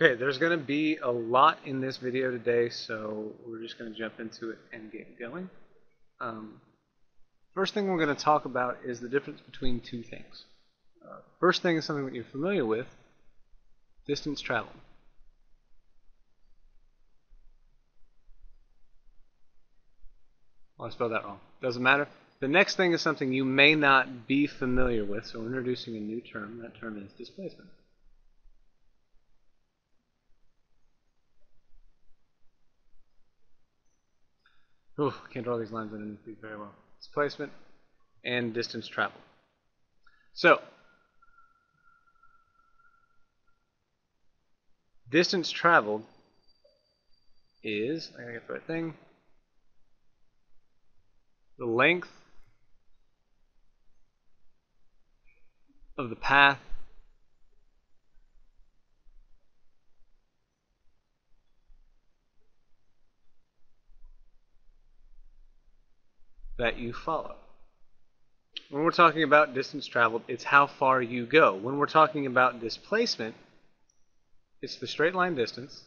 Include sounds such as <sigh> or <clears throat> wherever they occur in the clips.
Okay, there's going to be a lot in this video today, so we're just going to jump into it and get going. Um, first thing we're going to talk about is the difference between two things. Uh, first thing is something that you're familiar with, distance traveled. Oh, I spelled that wrong. Doesn't matter. The next thing is something you may not be familiar with, so we're introducing a new term. That term is displacement. Ooh, can't draw these lines these very well. Displacement and distance traveled. So, distance traveled is, I gotta get the right thing, the length of the path that you follow. When we're talking about distance traveled, it's how far you go. When we're talking about displacement, it's the straight line distance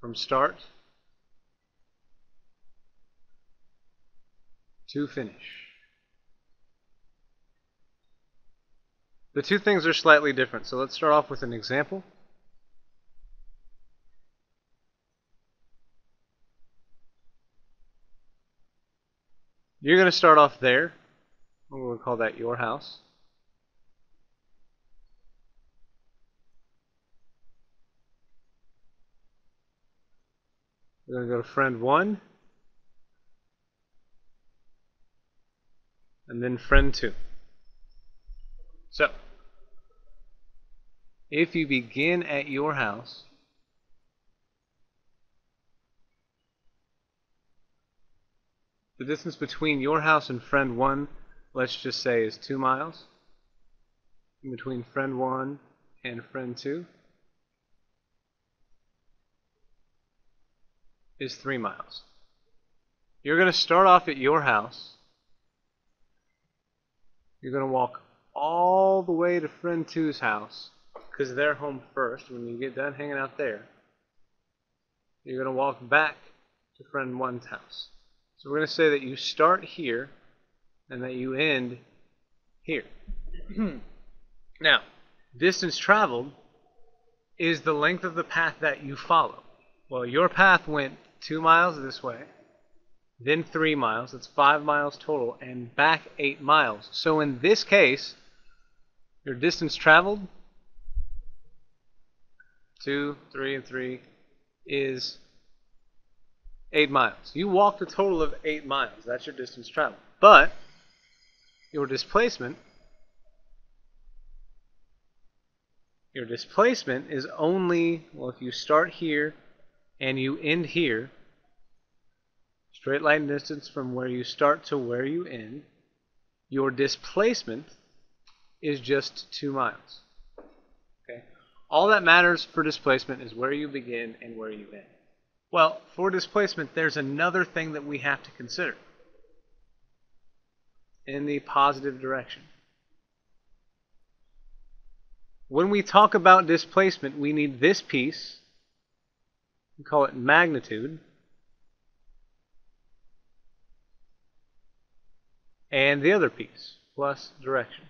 from start to finish. The two things are slightly different, so let's start off with an example. You're going to start off there. We're going to call that your house. We're going to go to friend 1. And then friend 2. So, if you begin at your house, the distance between your house and friend 1, let's just say, is 2 miles. In between friend 1 and friend 2 is 3 miles. You're going to start off at your house. You're going to walk all the way to friend two's house because they're home first. When you get done hanging out there, you're going to walk back to friend one's house. So we're going to say that you start here and that you end here. <clears throat> now, distance traveled is the length of the path that you follow. Well, your path went two miles this way, then three miles, that's five miles total, and back eight miles. So in this case, your distance traveled, two, three, and three, is eight miles. You walked a total of eight miles. That's your distance traveled. But your displacement, your displacement is only, well, if you start here and you end here, straight line distance from where you start to where you end, your displacement is just 2 miles. Okay? All that matters for displacement is where you begin and where you end. Well, for displacement, there's another thing that we have to consider in the positive direction. When we talk about displacement, we need this piece, we call it magnitude, and the other piece, plus direction.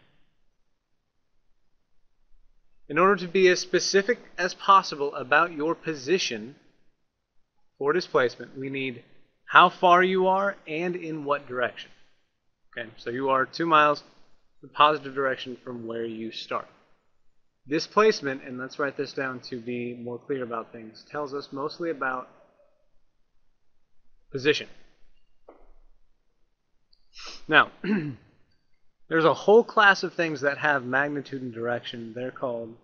In order to be as specific as possible about your position for displacement, we need how far you are and in what direction. Okay, so you are two miles in the positive direction from where you start. Displacement, and let's write this down to be more clear about things, tells us mostly about position. Now, <clears throat> There's a whole class of things that have magnitude and direction. They're called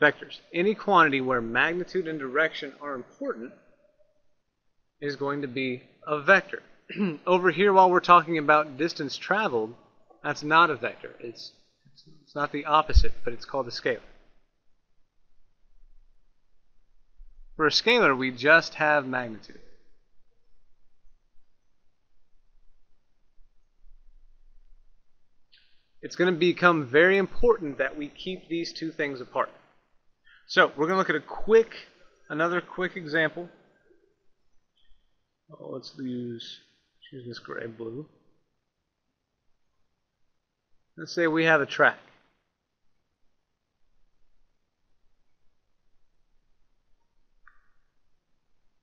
vectors. Any quantity where magnitude and direction are important is going to be a vector. <clears throat> Over here, while we're talking about distance traveled, that's not a vector. It's, it's not the opposite, but it's called a scalar. For a scalar, we just have magnitude. It's going to become very important that we keep these two things apart. So we're going to look at a quick, another quick example. Oh, let's use choose this gray blue. Let's say we have a track.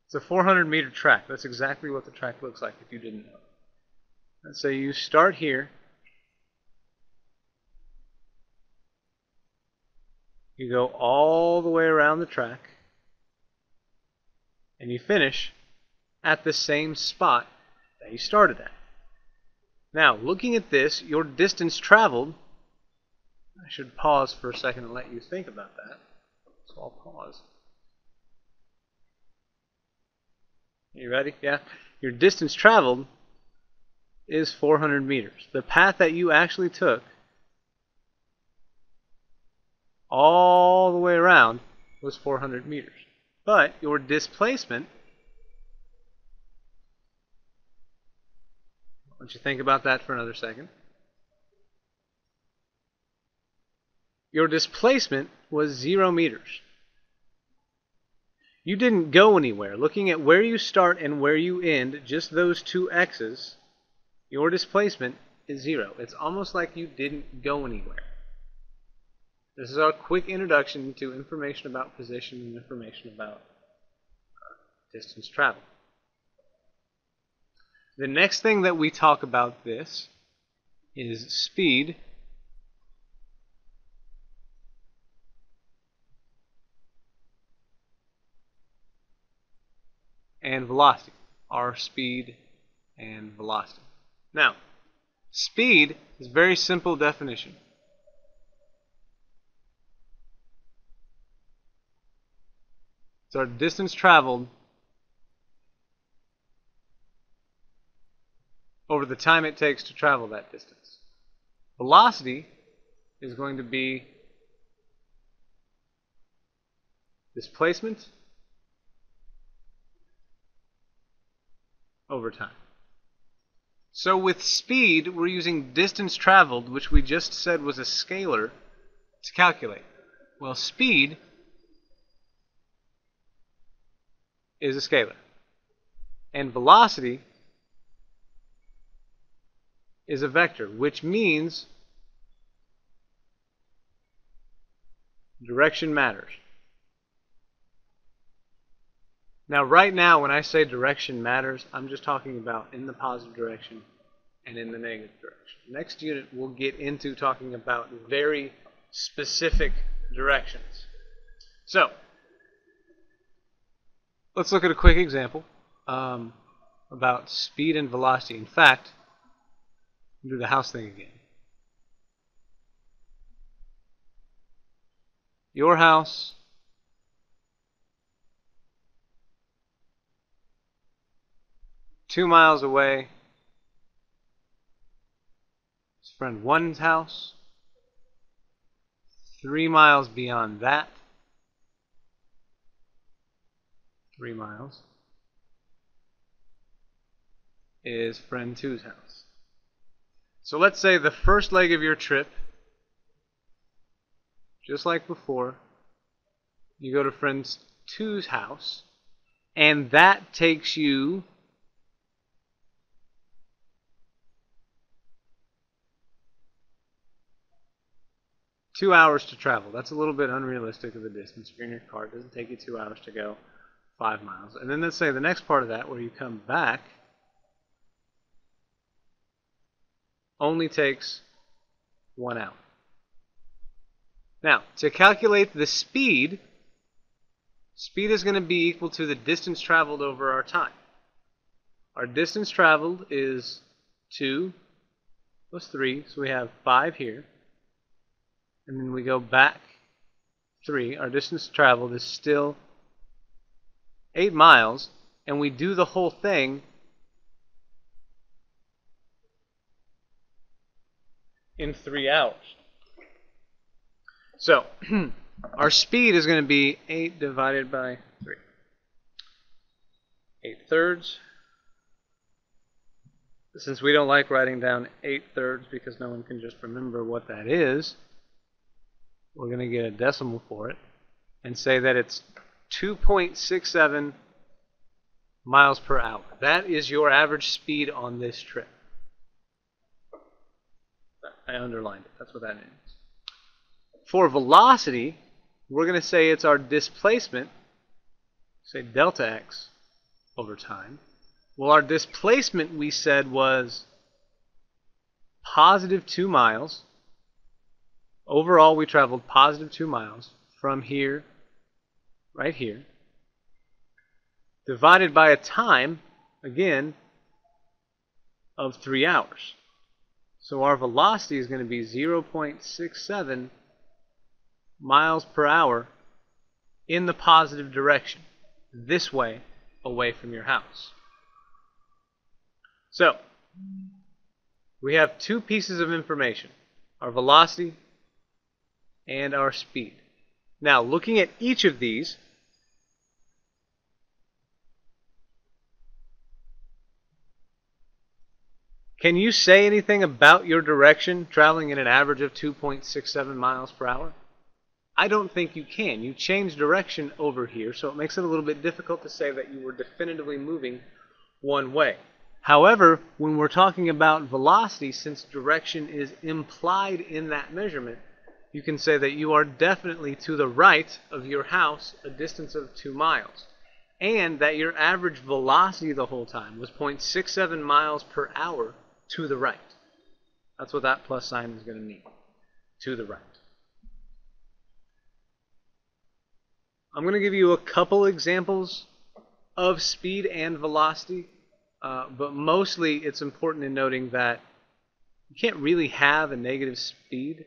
It's a 400 meter track. That's exactly what the track looks like if you didn't know. Let's say you start here. You go all the way around the track. And you finish at the same spot that you started at. Now, looking at this, your distance traveled, I should pause for a second and let you think about that. So I'll pause. You ready? Yeah? Your distance traveled is 400 meters. The path that you actually took all the way around was 400 meters. But your displacement, I want you think about that for another second. Your displacement was zero meters. You didn't go anywhere. Looking at where you start and where you end, just those two x's, your displacement is zero. It's almost like you didn't go anywhere. This is our quick introduction to information about position and information about uh, distance travel. The next thing that we talk about this is speed and velocity, our speed and velocity. Now, speed is very simple definition. It's our distance traveled over the time it takes to travel that distance. Velocity is going to be displacement over time. So with speed, we're using distance traveled, which we just said was a scalar, to calculate. Well, speed is a scalar. And velocity is a vector, which means direction matters. Now, right now, when I say direction matters, I'm just talking about in the positive direction and in the negative direction. Next unit, we'll get into talking about very specific directions. So, let's look at a quick example um, about speed and velocity. In fact, do the house thing again. Your house Two miles away friend one's house. Three miles beyond that, three miles, is friend two's house. So let's say the first leg of your trip, just like before, you go to friend two's house, and that takes you two hours to travel. That's a little bit unrealistic of a distance. If you're in your car, it doesn't take you two hours to go five miles. And then let's say the next part of that, where you come back, only takes one hour. Now, to calculate the speed, speed is going to be equal to the distance traveled over our time. Our distance traveled is 2 plus 3, so we have 5 here and then we go back three, our distance traveled is still eight miles, and we do the whole thing in three hours. So, <clears throat> our speed is going to be 8 divided by 3. 8 thirds. since we don't like writing down 8 thirds because no one can just remember what that is, we're going to get a decimal for it and say that it's 2.67 miles per hour. That is your average speed on this trip. I underlined it. That's what that means. For velocity, we're going to say it's our displacement, say delta x over time. Well, our displacement we said was positive 2 miles. Overall, we traveled positive 2 miles from here, right here, divided by a time, again, of 3 hours. So our velocity is going to be 0.67 miles per hour in the positive direction, this way, away from your house. So, we have two pieces of information, our velocity and our speed. Now, looking at each of these, Can you say anything about your direction traveling at an average of 2.67 miles per hour? I don't think you can. You change direction over here, so it makes it a little bit difficult to say that you were definitively moving one way. However, when we're talking about velocity, since direction is implied in that measurement, you can say that you are definitely to the right of your house a distance of 2 miles. And that your average velocity the whole time was 0.67 miles per hour to the right. That's what that plus sign is going to mean. To the right. I'm going to give you a couple examples of speed and velocity, uh, but mostly it's important in noting that you can't really have a negative speed.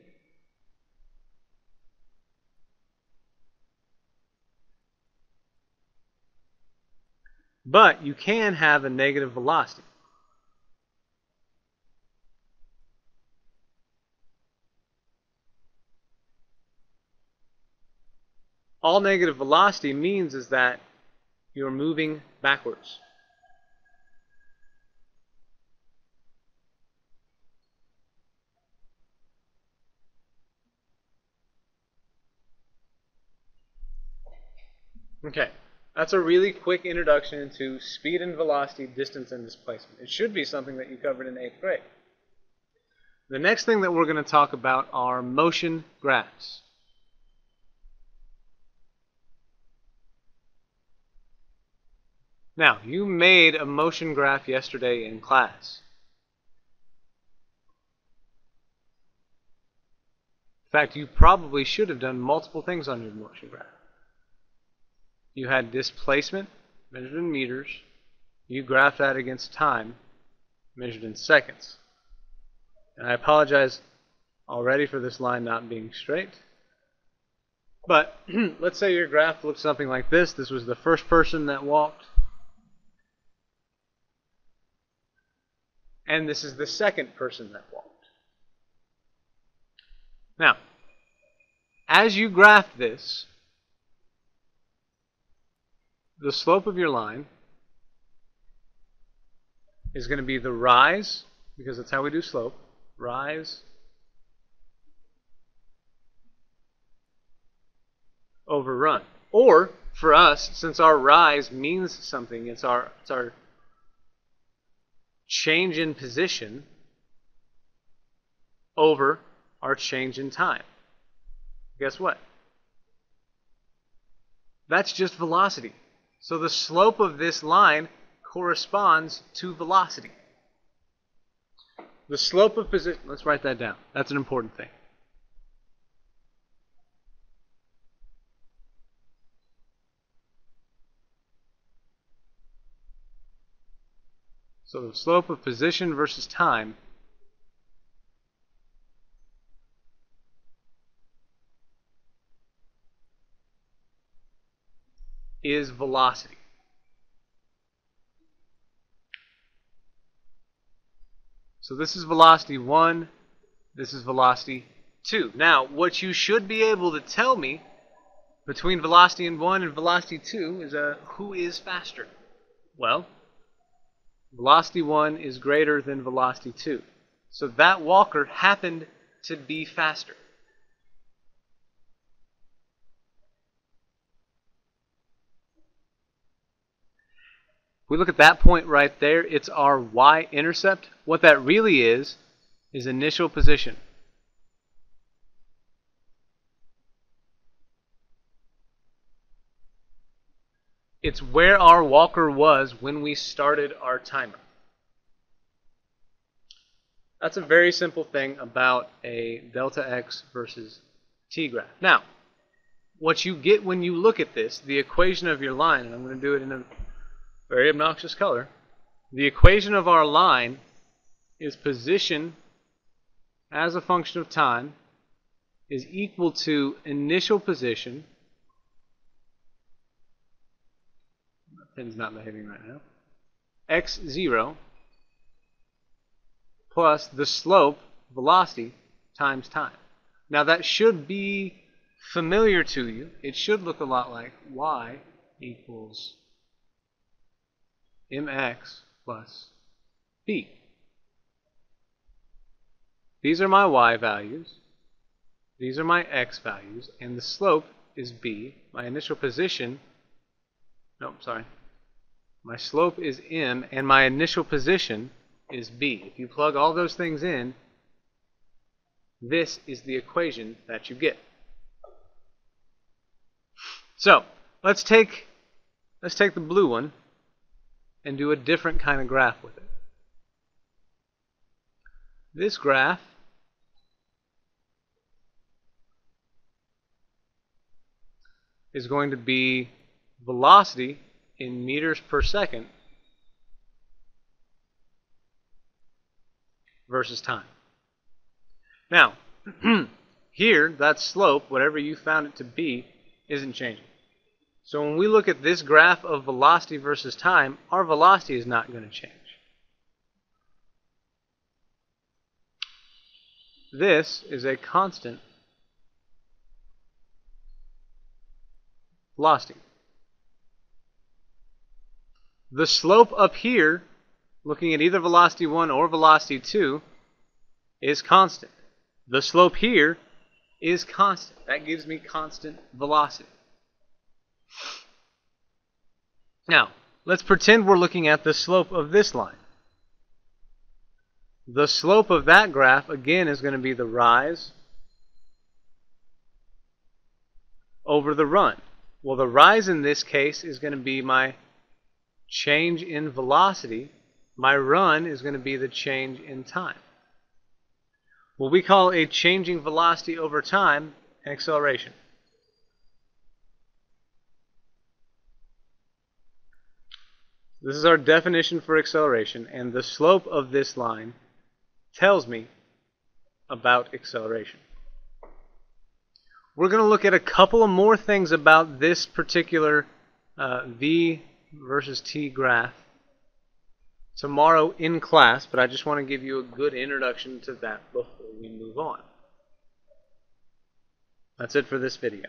But you can have a negative velocity. all negative velocity means is that you're moving backwards. Okay, that's a really quick introduction into speed and velocity, distance and displacement. It should be something that you covered in 8th grade. The next thing that we're going to talk about are motion graphs. Now, you made a motion graph yesterday in class. In fact, you probably should have done multiple things on your motion graph. You had displacement, measured in meters. You graphed that against time, measured in seconds. And I apologize already for this line not being straight. But <clears throat> let's say your graph looks something like this. This was the first person that walked. and this is the second person that walked. Now, as you graph this, the slope of your line is going to be the rise, because that's how we do slope, rise over run. Or, for us, since our rise means something, it's our, it's our change in position over our change in time. Guess what? That's just velocity. So the slope of this line corresponds to velocity. The slope of position, let's write that down. That's an important thing. So the slope of position versus time is velocity. So this is velocity 1, this is velocity 2. Now, what you should be able to tell me between velocity 1 and velocity 2 is uh, who is faster? Well, velocity 1 is greater than velocity 2. So that walker happened to be faster. We look at that point right there, it's our y-intercept. What that really is, is initial position. It's where our walker was when we started our timer. That's a very simple thing about a delta x versus t graph. Now, what you get when you look at this, the equation of your line, and I'm going to do it in a very obnoxious color. The equation of our line is position as a function of time is equal to initial position. My pen's not behaving right now. x0 plus the slope, velocity, times time. Now that should be familiar to you. It should look a lot like y equals mx plus b. These are my y values. These are my x values. And the slope is b. My initial position, no, sorry. My slope is m, and my initial position is b. If you plug all those things in, this is the equation that you get. So, let's take let's take the blue one and do a different kind of graph with it. This graph is going to be velocity in meters per second versus time. Now, <clears throat> here, that slope, whatever you found it to be, isn't changing. So when we look at this graph of velocity versus time, our velocity is not going to change. This is a constant velocity. The slope up here, looking at either velocity 1 or velocity 2, is constant. The slope here is constant. That gives me constant velocity. Now, let's pretend we're looking at the slope of this line. The slope of that graph, again, is going to be the rise over the run. Well, the rise in this case is going to be my change in velocity. My run is going to be the change in time. Well, we call a changing velocity over time acceleration. This is our definition for acceleration, and the slope of this line tells me about acceleration. We're going to look at a couple of more things about this particular uh, v versus t graph tomorrow in class, but I just want to give you a good introduction to that before we move on. That's it for this video.